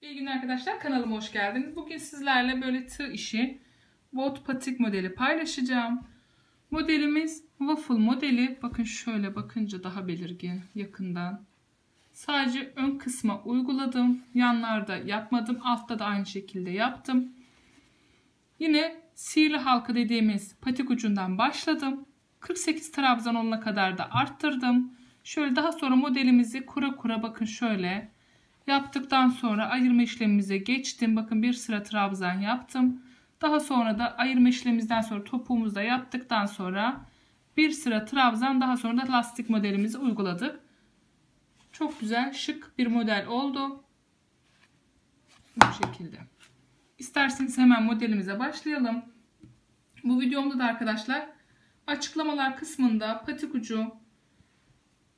İyi günler arkadaşlar kanalıma hoş geldiniz. Bugün sizlerle böyle tığ işi bot patik modeli paylaşacağım. Modelimiz waffle modeli. Bakın şöyle bakınca daha belirgin yakından. Sadece ön kısma uyguladım. Yanlarda yapmadım. Altta da aynı şekilde yaptım. Yine sihirli halka dediğimiz patik ucundan başladım. 48 trabzan olana kadar da arttırdım. Şöyle daha sonra modelimizi kura kura bakın şöyle yaptıktan sonra ayırma işlemimize geçtim. Bakın bir sıra trabzan yaptım. Daha sonra da ayırma işlemimizden sonra topuğumuzu da yaptıktan sonra bir sıra trabzan daha sonra da lastik modelimizi uyguladık. Çok güzel şık bir model oldu. Bu şekilde. İsterseniz hemen modelimize başlayalım. Bu videomda da arkadaşlar açıklamalar kısmında patik ucu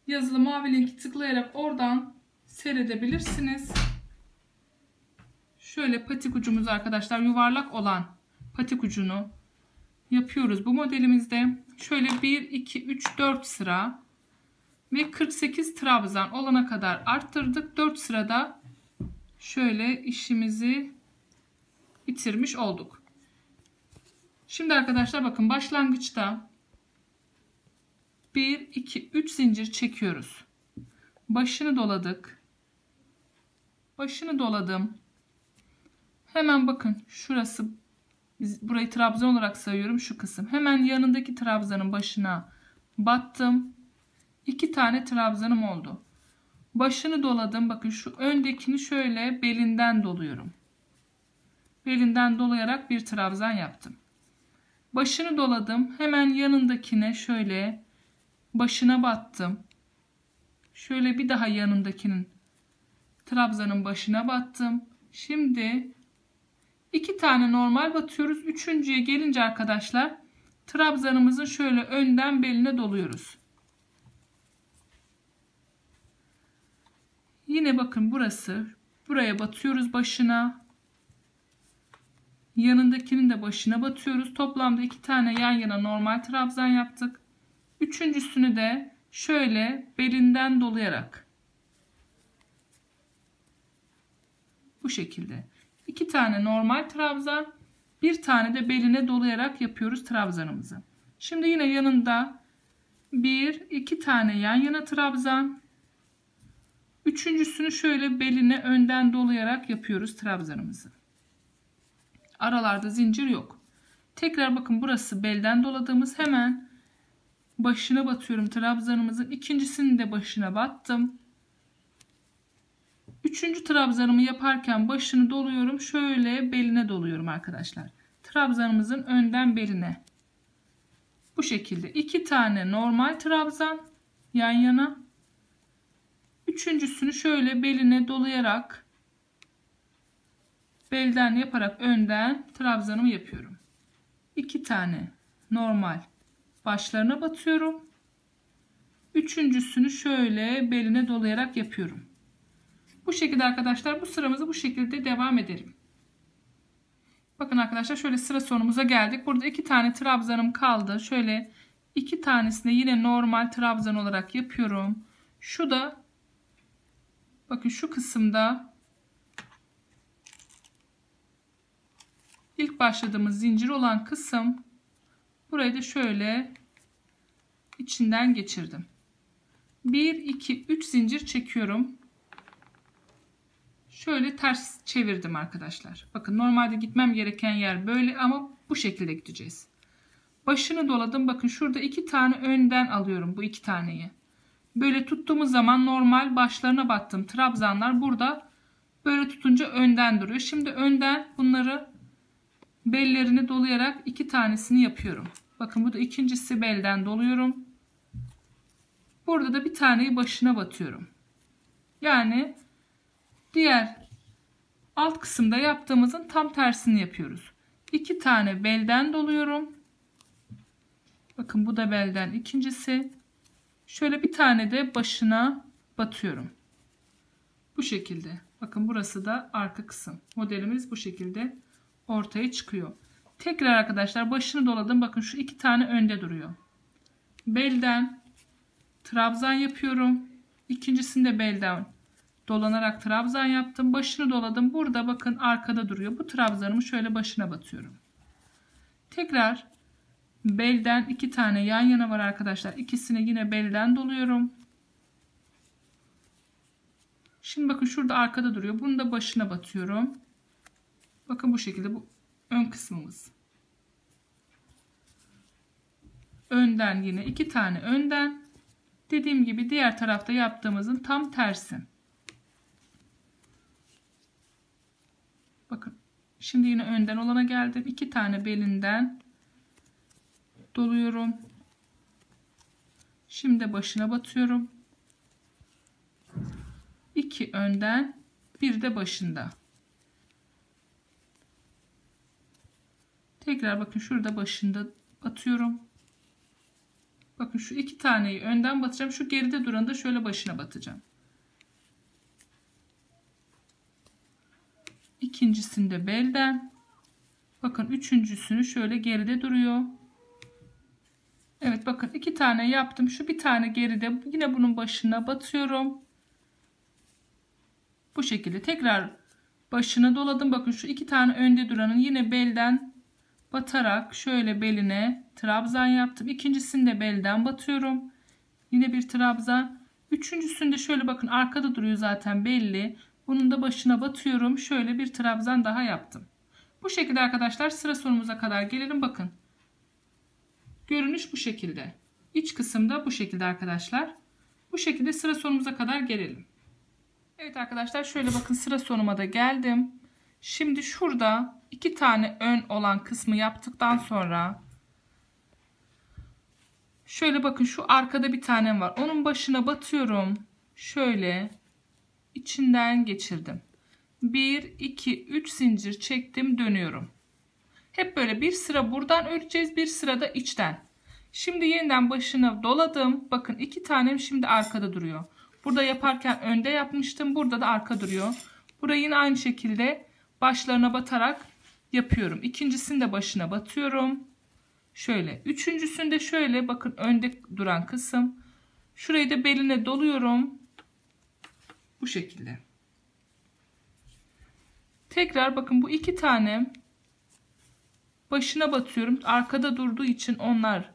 yazılı mavi linki tıklayarak oradan seyredebilirsiniz. Şöyle patik ucumuz arkadaşlar yuvarlak olan patik ucunu yapıyoruz bu modelimizde. Şöyle 1, 2, 3, 4 sıra ve 48 trabzan olana kadar arttırdık. 4 sırada şöyle işimizi bitirmiş olduk. Şimdi arkadaşlar bakın başlangıçta 1, 2, 3 zincir çekiyoruz. Başını doladık. Başını doladım. Hemen bakın şurası burayı trabzan olarak sayıyorum şu kısım. Hemen yanındaki trabzanın başına battım. İki tane trabzanım oldu. Başını doladım. Bakın şu öndekini şöyle belinden doluyorum. Belinden dolayarak bir trabzan yaptım. Başını doladım. Hemen yanındakine şöyle başına battım. Şöyle bir daha yanındakinin trabzanın başına battım. Şimdi iki tane normal batıyoruz. Üçüncüye gelince arkadaşlar trabzanımızın şöyle önden beline doluyoruz. Yine bakın burası. Buraya batıyoruz başına. Yanındakinin de başına batıyoruz. Toplamda iki tane yan yana normal trabzan yaptık. Üçüncüsünü de şöyle belinden dolayarak bu şekilde iki tane normal trabzan bir tane de beline dolayarak yapıyoruz trabzanımızı. Şimdi yine yanında bir iki tane yan yana trabzan üçüncüsünü şöyle beline önden dolayarak yapıyoruz trabzanımızı. Aralarda zincir yok. Tekrar bakın burası belden doladığımız hemen başına batıyorum trabzanımızın. ikincisini de başına battım. Üçüncü trabzanımı yaparken başını doluyorum. Şöyle beline doluyorum arkadaşlar. Trabzanımızın önden beline. Bu şekilde iki tane normal trabzan yan yana. Üçüncüsünü şöyle beline dolayarak belden yaparak önden trabzanımı yapıyorum. İki tane normal başlarına batıyorum. Üçüncüsünü şöyle beline dolayarak yapıyorum. Bu şekilde arkadaşlar bu sıramızı bu şekilde devam edelim. Bakın arkadaşlar şöyle sıra sonumuza geldik. Burada iki tane trabzanım kaldı. Şöyle iki tanesini yine normal trabzan olarak yapıyorum. Şu da bakın şu kısımda ilk başladığımız zincir olan kısım burayı da şöyle içinden geçirdim. 1 2 3 zincir çekiyorum. Şöyle ters çevirdim arkadaşlar. Bakın normalde gitmem gereken yer böyle ama bu şekilde gideceğiz. Başını doladım. Bakın şurada iki tane önden alıyorum bu iki taneyi. Böyle tuttuğumuz zaman normal başlarına battım. Trabzanlar burada böyle tutunca önden duruyor. Şimdi önden bunları bellerini dolayarak iki tanesini yapıyorum. Bakın bu da ikincisi belden doluyorum. Burada da bir taneyi başına batıyorum. Yani diğer alt kısımda yaptığımızın tam tersini yapıyoruz. İki tane belden doluyorum. Bakın bu da belden ikincisi. Şöyle bir tane de başına batıyorum. Bu şekilde. Bakın burası da arka kısım. Modelimiz bu şekilde ortaya çıkıyor. Tekrar arkadaşlar başını doladım. Bakın şu iki tane önde duruyor. Belden trabzan yapıyorum. İkincisinde belden dolanarak trabzan yaptım. Başını doladım. Burada bakın arkada duruyor. Bu trabzanımı şöyle başına batıyorum. Tekrar belden iki tane yan yana var arkadaşlar. İkisini yine belden doluyorum. Şimdi bakın şurada arkada duruyor. Bunu da başına batıyorum. Bakın bu şekilde bu ön kısmımız. Önden yine iki tane önden. Dediğim gibi diğer tarafta yaptığımızın tam tersi. Bakın şimdi yine önden olana geldim. iki tane belinden doluyorum. Şimdi başına batıyorum. 2 önden bir de başında. Tekrar bakın şurada başında batıyorum. Bakın şu iki taneyi önden batacağım. Şu geride duranı da şöyle başına batacağım. İkincisinde belden. Bakın üçüncüsünü şöyle geride duruyor. Evet bakın iki tane yaptım. Şu bir tane geride yine bunun başına batıyorum. Bu şekilde tekrar başına doladım. Bakın şu iki tane önde duranın yine belden batarak şöyle beline trabzan yaptım. İkincisini de belden batıyorum. Yine bir trabzan. Üçüncüsünde şöyle bakın arkada duruyor zaten belli. Bunun da başına batıyorum. Şöyle bir trabzan daha yaptım. Bu şekilde arkadaşlar sıra sonumuza kadar gelelim. Bakın. Görünüş bu şekilde. İç kısımda bu şekilde arkadaşlar. Bu şekilde sıra sonumuza kadar gelelim. Evet arkadaşlar şöyle bakın sıra sonuma da geldim. Şimdi şurada iki tane ön olan kısmı yaptıktan sonra şöyle bakın şu arkada bir tane var. Onun başına batıyorum. Şöyle içinden geçirdim. 1 2 3 zincir çektim dönüyorum. Hep böyle bir sıra buradan öreceğiz, bir sıra da içten. Şimdi yeniden başına doladım. Bakın iki tanem şimdi arkada duruyor. Burada yaparken önde yapmıştım. Burada da arka duruyor. Burayı yine aynı şekilde başlarına batarak yapıyorum. İkincisini de başına batıyorum. Şöyle. Üçüncüsünde şöyle bakın önde duran kısım. Şurayı da beline doluyorum. Bu şekilde. Tekrar bakın bu iki tane başına batıyorum. Arkada durduğu için onlar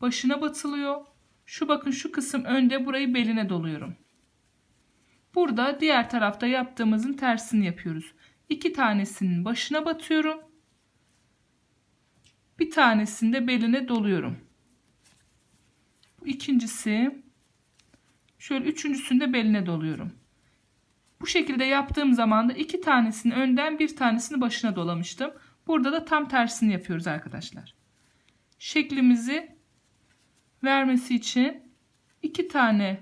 başına batılıyor. Şu bakın şu kısım önde burayı beline doluyorum. Burada diğer tarafta yaptığımızın tersini yapıyoruz. İki tanesinin başına batıyorum. Bir tanesini de beline doluyorum. Bu ikincisi. Şöyle üçüncüsünü de beline doluyorum. Bu şekilde yaptığım zaman da iki tanesini önden bir tanesini başına dolamıştım. Burada da tam tersini yapıyoruz arkadaşlar. Şeklimizi vermesi için iki tane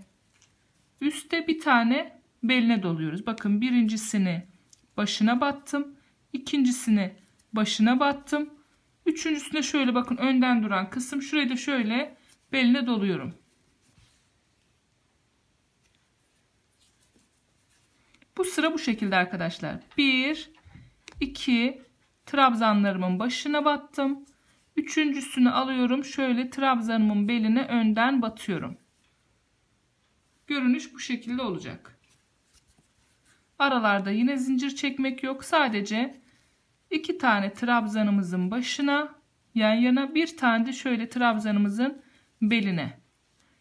üstte bir tane beline doluyoruz. Bakın birincisini başına battım. ikincisini başına battım. Üçüncüsüne şöyle bakın önden duran kısım. Şurayı da şöyle beline doluyorum. Bu sıra bu şekilde arkadaşlar. 1 2 trabzanlarımın başına battım. Üçüncüsünü alıyorum. Şöyle trabzanımın beline önden batıyorum. Görünüş bu şekilde olacak. Aralarda yine zincir çekmek yok. Sadece iki tane trabzanımızın başına yan yana bir tane de şöyle trabzanımızın beline.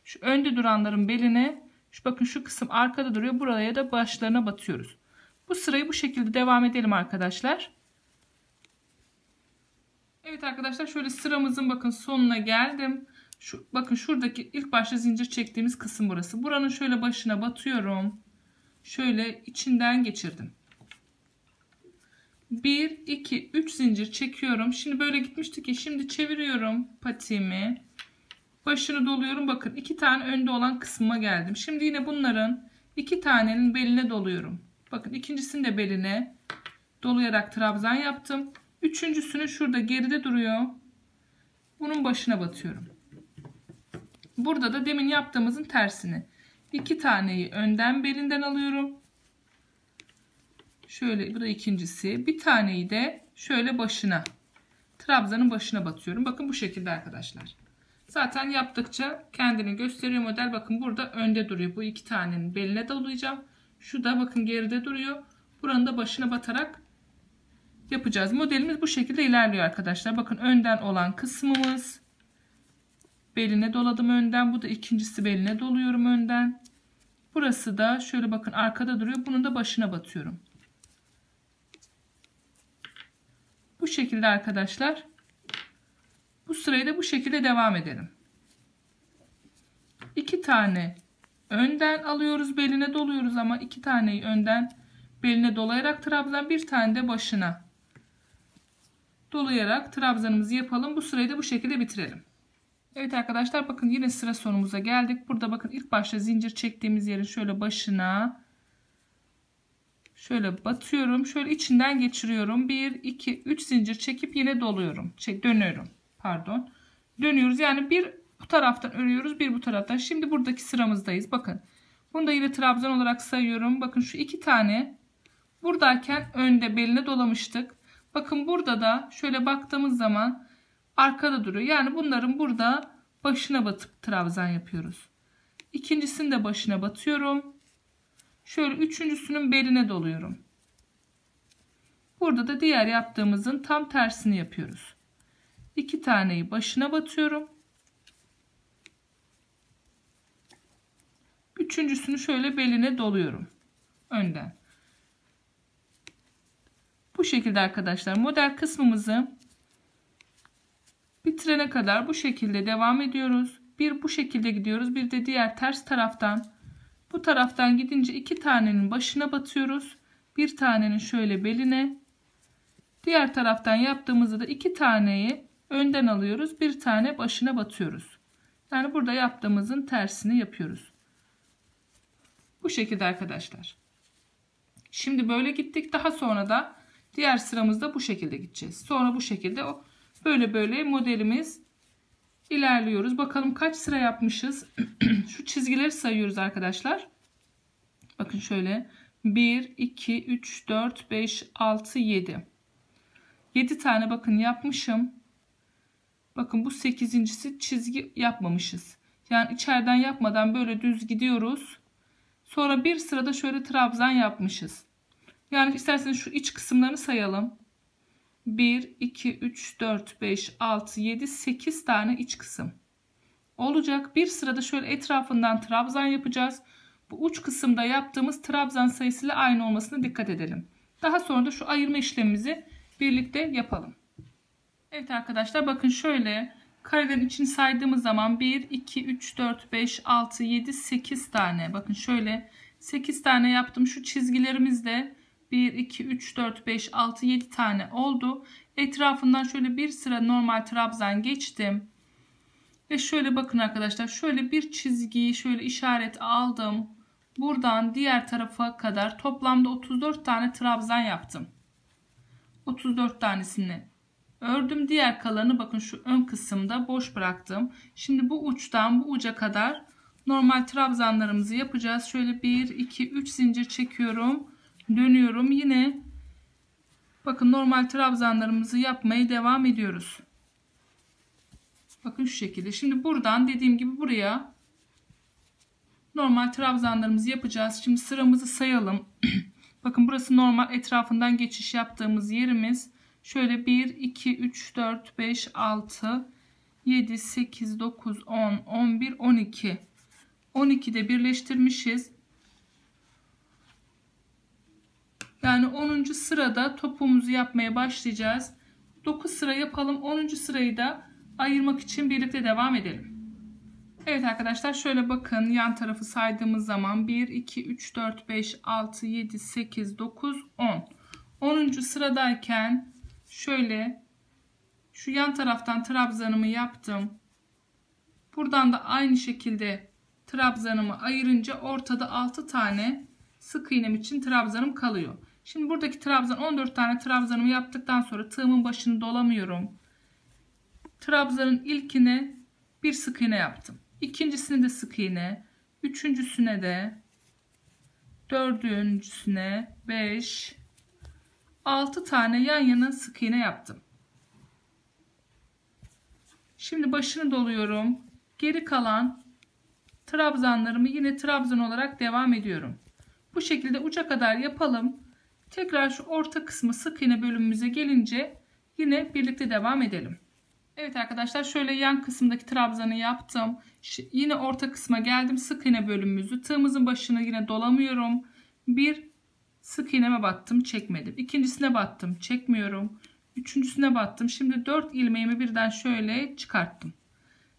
Şu önde duranların beline şu bakın şu kısım arkada duruyor. Buraya da başlarına batıyoruz. Bu sırayı bu şekilde devam edelim arkadaşlar. Evet arkadaşlar şöyle sıramızın bakın sonuna geldim. Şu, bakın şuradaki ilk başta zincir çektiğimiz kısım burası. Buranın şöyle başına batıyorum. Şöyle içinden geçirdim. 1, 2, 3 zincir çekiyorum. Şimdi böyle gitmişti ki şimdi çeviriyorum patiğimi. Başını doluyorum. Bakın iki tane önde olan kısmıma geldim. Şimdi yine bunların iki tanenin beline doluyorum. Bakın ikincisini de beline dolayarak trabzan yaptım. Üçüncüsünü şurada geride duruyor. Bunun başına batıyorum. Burada da demin yaptığımızın tersini. iki taneyi önden belinden alıyorum. Şöyle bu da ikincisi. Bir taneyi de şöyle başına. Trabzanın başına batıyorum. Bakın bu şekilde arkadaşlar. Zaten yaptıkça kendini gösteriyor model. Bakın burada önde duruyor. Bu iki tanenin beline dolayacağım. Şu da bakın geride duruyor. Buranın da başına batarak yapacağız. Modelimiz bu şekilde ilerliyor arkadaşlar. Bakın önden olan kısmımız beline doladım önden. Bu da ikincisi beline doluyorum önden. Burası da şöyle bakın arkada duruyor. Bunun da başına batıyorum. Bu şekilde arkadaşlar. Bu sırayı da bu şekilde devam edelim. İki tane önden alıyoruz beline doluyoruz ama iki taneyi önden beline dolayarak trabzan bir tane de başına dolayarak trabzanımızı yapalım. Bu sırayı da bu şekilde bitirelim. Evet arkadaşlar bakın yine sıra sonumuza geldik. Burada bakın ilk başta zincir çektiğimiz yerin şöyle başına şöyle batıyorum. Şöyle içinden geçiriyorum. 1 2 3 zincir çekip yine doluyorum. Çek dönüyorum. Pardon. Dönüyoruz. Yani bir bu taraftan örüyoruz, bir bu taraftan. Şimdi buradaki sıramızdayız. Bakın. Bunu da yine trabzan olarak sayıyorum. Bakın şu iki tane buradayken önde beline dolamıştık. Bakın burada da şöyle baktığımız zaman arkada duruyor. Yani bunların burada başına batıp trabzan yapıyoruz. İkincisini de başına batıyorum. Şöyle üçüncüsünün beline doluyorum. Burada da diğer yaptığımızın tam tersini yapıyoruz. İki taneyi başına batıyorum. Üçüncüsünü şöyle beline doluyorum. Önden. Bu şekilde arkadaşlar model kısmımızı bitirene kadar bu şekilde devam ediyoruz. Bir bu şekilde gidiyoruz. Bir de diğer ters taraftan bu taraftan gidince iki tanenin başına batıyoruz. Bir tanenin şöyle beline. Diğer taraftan yaptığımızda da iki taneyi önden alıyoruz. Bir tane başına batıyoruz. Yani burada yaptığımızın tersini yapıyoruz. Bu şekilde arkadaşlar. Şimdi böyle gittik. Daha sonra da diğer sıramızda bu şekilde gideceğiz. Sonra bu şekilde o böyle böyle modelimiz ilerliyoruz. Bakalım kaç sıra yapmışız. Şu çizgileri sayıyoruz arkadaşlar. Bakın şöyle 1 2 3 4 5 6 7. 7 tane bakın yapmışım. Bakın bu 8.si çizgi yapmamışız. Yani içeriden yapmadan böyle düz gidiyoruz. Sonra bir sırada şöyle trabzan yapmışız. Yani isterseniz şu iç kısımlarını sayalım. 1, 2, 3, 4, 5, 6, 7, 8 tane iç kısım. Olacak. Bir sırada şöyle etrafından trabzan yapacağız. Bu uç kısımda yaptığımız trabzan sayısıyla aynı olmasına dikkat edelim. Daha sonra da şu ayırma işlemimizi birlikte yapalım. Evet arkadaşlar bakın şöyle karelerin içini saydığımız zaman 1, 2, 3, 4, 5, 6, 7, 8 tane. Bakın şöyle 8 tane yaptım. Şu çizgilerimizde 1, 2, 3, 4, 5, 6, 7 tane oldu. Etrafından şöyle bir sıra normal trabzan geçtim. Ve şöyle bakın arkadaşlar şöyle bir çizgiyi şöyle işaret aldım. Buradan diğer tarafa kadar toplamda 34 tane trabzan yaptım. 34 tanesini ördüm. Diğer kalanı bakın şu ön kısımda boş bıraktım. Şimdi bu uçtan bu uca kadar normal trabzanlarımızı yapacağız. Şöyle 1, 2, 3 zincir çekiyorum. Dönüyorum. Yine bakın normal trabzanlarımızı yapmaya devam ediyoruz. Bakın şu şekilde. Şimdi buradan dediğim gibi buraya normal trabzanlarımızı yapacağız. Şimdi sıramızı sayalım. bakın burası normal etrafından geçiş yaptığımız yerimiz. Şöyle 1, 2, 3, 4, 5, 6, 7, 8, 9, 10, 11, 12. 12 de birleştirmişiz. Yani 10. sırada topumuzu yapmaya başlayacağız. 9 sıra yapalım. 10. sırayı da ayırmak için birlikte devam edelim. Evet arkadaşlar şöyle bakın yan tarafı saydığımız zaman 1, 2, 3, 4, 5, 6, 7, 8, 9, 10. 10. sıradayken şöyle şu yan taraftan trabzanımı yaptım. Buradan da aynı şekilde trabzanımı ayırınca ortada 6 tane sık iğnem için trabzanım kalıyor. Şimdi buradaki trabzan 14 tane trabzanımı yaptıktan sonra tığımın başını dolamıyorum. Trabzanın ilkine bir sık iğne yaptım. İkincisini de sık iğne. Üçüncüsüne de dördüncüsüne 5 6 tane yan yana sık iğne yaptım. Şimdi başını doluyorum. Geri kalan trabzanlarımı yine trabzan olarak devam ediyorum. Bu şekilde uca kadar yapalım. Tekrar şu orta kısmı sık iğne bölümümüze gelince yine birlikte devam edelim. Evet arkadaşlar şöyle yan kısımdaki trabzanı yaptım. Yine orta kısma geldim. Sık iğne bölümümüzü. Tığımızın başını yine dolamıyorum. Bir sık iğneme battım çekmedim. İkincisine battım çekmiyorum. Üçüncüsüne battım. Şimdi dört ilmeğimi birden şöyle çıkarttım.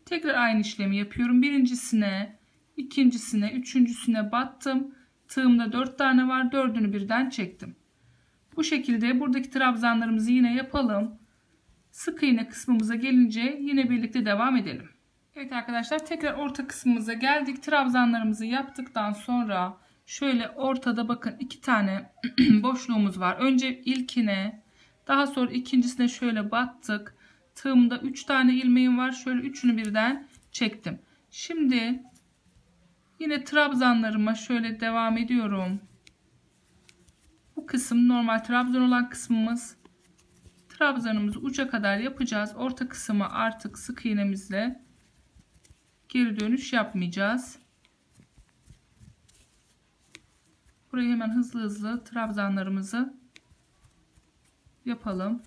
Tekrar aynı işlemi yapıyorum. Birincisine, ikincisine, üçüncüsüne battım. Tığımda dört tane var. Dördünü birden çektim. Bu şekilde buradaki trabzanlarımızı yine yapalım. Sık iğne kısmımıza gelince yine birlikte devam edelim. Evet arkadaşlar tekrar orta kısmımıza geldik. Trabzanlarımızı yaptıktan sonra şöyle ortada bakın iki tane boşluğumuz var. Önce ilkine daha sonra ikincisine şöyle battık. Tığımda 3 tane ilmeğim var. Şöyle üçünü birden çektim. Şimdi yine trabzanlarıma şöyle devam ediyorum. Bu kısım normal trabzan olan kısmımız. Trabzanımızı uca kadar yapacağız. Orta kısmı artık sık iğnemizle geri dönüş yapmayacağız. Burayı hemen hızlı hızlı trabzanlarımızı yapalım.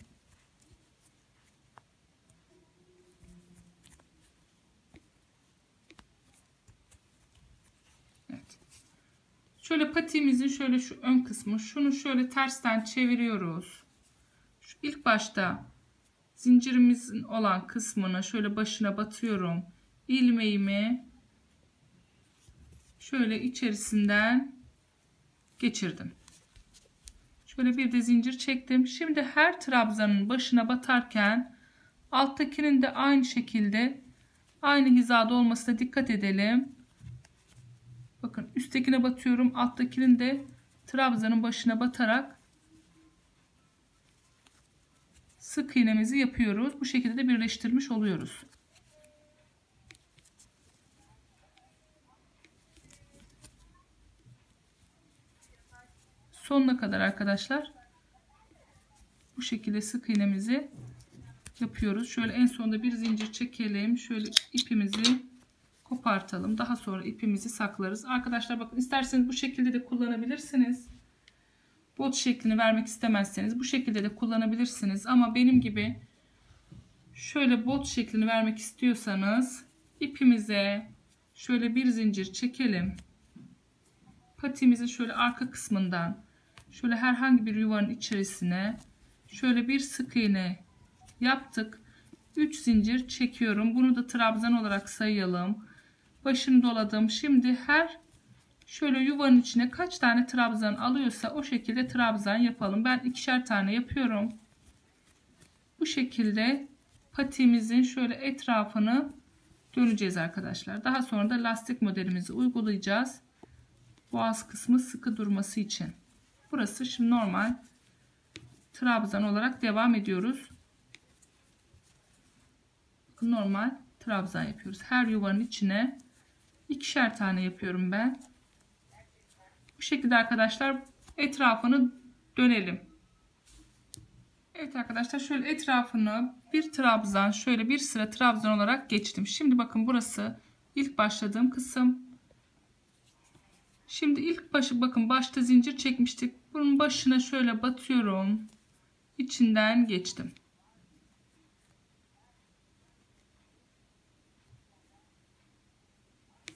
Evet. Şöyle patiğimizin şöyle şu ön kısmı şunu şöyle tersten çeviriyoruz. Şu ilk başta zincirimizin olan kısmını şöyle başına batıyorum. ilmeğimi şöyle içerisinden geçirdim. Şöyle bir de zincir çektim. Şimdi her trabzanın başına batarken alttakinin de aynı şekilde aynı hizada olmasına dikkat edelim. Bakın üsttekine batıyorum. Alttakinin de trabzanın başına batarak sık iğnemizi yapıyoruz. Bu şekilde de birleştirmiş oluyoruz. Sonuna kadar arkadaşlar bu şekilde sık iğnemizi yapıyoruz. Şöyle en sonunda bir zincir çekelim. Şöyle ipimizi kopartalım. Daha sonra ipimizi saklarız. Arkadaşlar bakın isterseniz bu şekilde de kullanabilirsiniz. Bot şeklini vermek istemezseniz bu şekilde de kullanabilirsiniz. Ama benim gibi şöyle bot şeklini vermek istiyorsanız ipimize şöyle bir zincir çekelim. Patimizin şöyle arka kısmından şöyle herhangi bir yuvanın içerisine şöyle bir sık iğne yaptık. 3 zincir çekiyorum. Bunu da trabzan olarak sayalım. Başını doladım. Şimdi her şöyle yuvanın içine kaç tane trabzan alıyorsa o şekilde trabzan yapalım. Ben ikişer tane yapıyorum. Bu şekilde patiğimizin şöyle etrafını döneceğiz arkadaşlar. Daha sonra da lastik modelimizi uygulayacağız. Boğaz kısmı sıkı durması için. Burası şimdi normal trabzan olarak devam ediyoruz. Normal trabzan yapıyoruz. Her yuvanın içine ikişer tane yapıyorum ben. Bu şekilde arkadaşlar etrafını dönelim. Evet arkadaşlar şöyle etrafını bir trabzan şöyle bir sıra trabzan olarak geçtim. Şimdi bakın burası ilk başladığım kısım. Şimdi ilk başı bakın başta zincir çekmiştik. Bunun başına şöyle batıyorum. İçinden geçtim.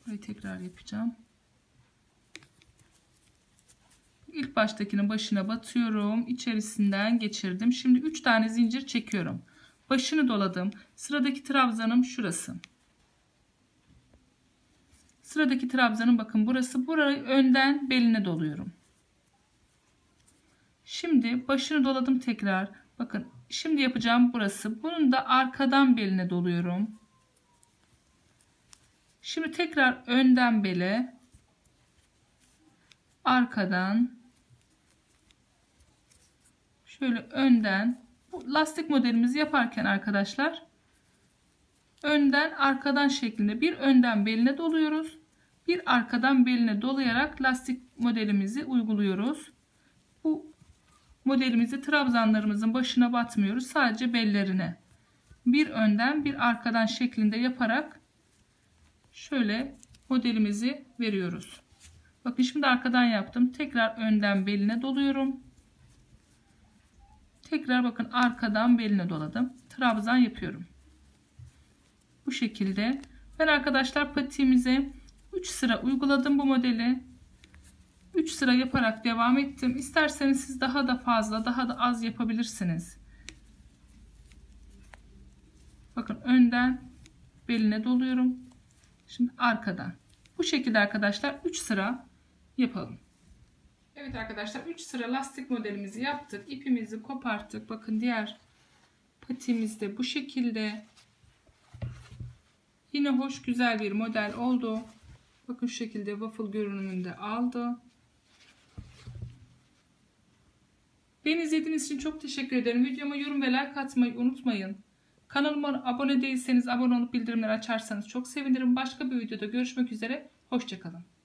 Burayı tekrar yapacağım. İlk baştakinin başına batıyorum. İçerisinden geçirdim. Şimdi 3 tane zincir çekiyorum. Başını doladım. Sıradaki trabzanım şurası. Sıradaki trabzanın bakın burası. Burayı önden beline doluyorum. Şimdi başını doladım tekrar. Bakın şimdi yapacağım burası. Bunun da arkadan beline doluyorum. Şimdi tekrar önden bele. Arkadan. Şöyle önden. Bu lastik modelimizi yaparken arkadaşlar önden arkadan şeklinde bir önden beline doluyoruz. Bir arkadan beline dolayarak lastik modelimizi uyguluyoruz. Bu modelimizi trabzanlarımızın başına batmıyoruz. Sadece bellerine. Bir önden bir arkadan şeklinde yaparak şöyle modelimizi veriyoruz. Bakın şimdi arkadan yaptım. Tekrar önden beline doluyorum. Tekrar bakın arkadan beline doladım. Trabzan yapıyorum. Bu şekilde. Ben arkadaşlar patiğimize 3 sıra uyguladım bu modeli. 3 sıra yaparak devam ettim. İsterseniz siz daha da fazla, daha da az yapabilirsiniz. Bakın önden beline doluyorum. Şimdi arkadan. Bu şekilde arkadaşlar 3 sıra yapalım. Evet arkadaşlar 3 sıra lastik modelimizi yaptık. İpimizi koparttık. Bakın diğer patimiz de bu şekilde. Yine hoş güzel bir model oldu. Bakın şu şekilde waffle görünümünde aldı. Beni izlediğiniz için çok teşekkür ederim. Videoma yorum ve like atmayı unutmayın. Kanalıma abone değilseniz abone olup bildirimleri açarsanız çok sevinirim. Başka bir videoda görüşmek üzere. Hoşçakalın.